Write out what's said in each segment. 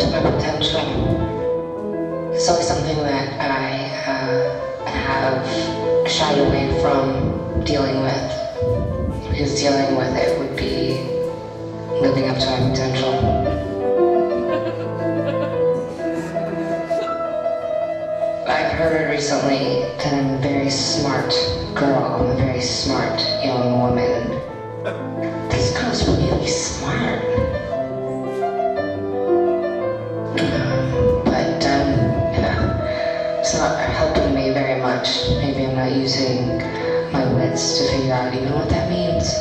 to my potential. It's always something that I uh, have shied away from dealing with, because dealing with it would be living up to my potential. I've heard recently that I'm a very smart girl, I'm a very smart young woman not helping me very much. Maybe I'm not using my wits to figure out even what that means.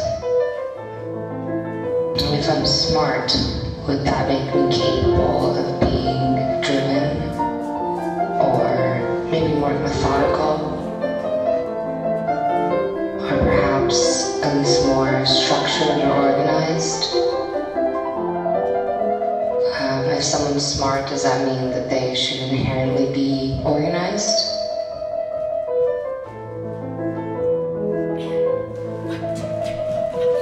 If I'm smart, would that make me capable of being driven? Or maybe more methodical? Or perhaps at least more structured or organized? If someone's smart, does that mean that they should inherently be organized?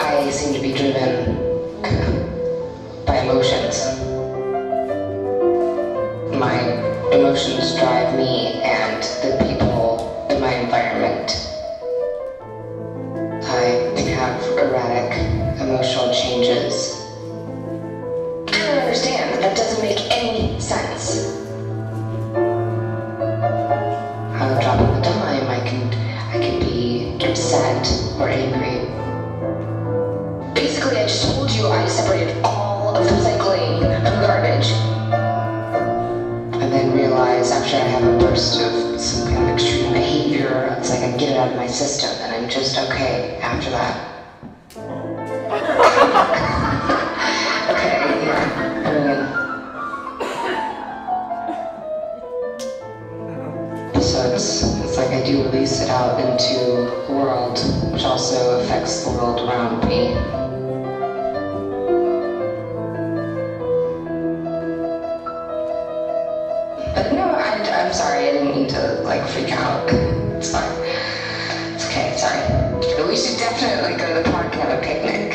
I seem to be driven by emotions. My emotions drive me and the people in my environment. I have erratic emotional changes. Upset or angry. Basically, I just told you I separated all of the recycling from garbage. And then realize after I have a burst of some kind of extreme behavior, it's like I get it out of my system and I'm just okay after that. like I do release it out into the world, which also affects the world around me. But no, I, I'm sorry, I didn't mean to like freak out. It's fine. It's okay, sorry. We should definitely go to the park and have a picnic.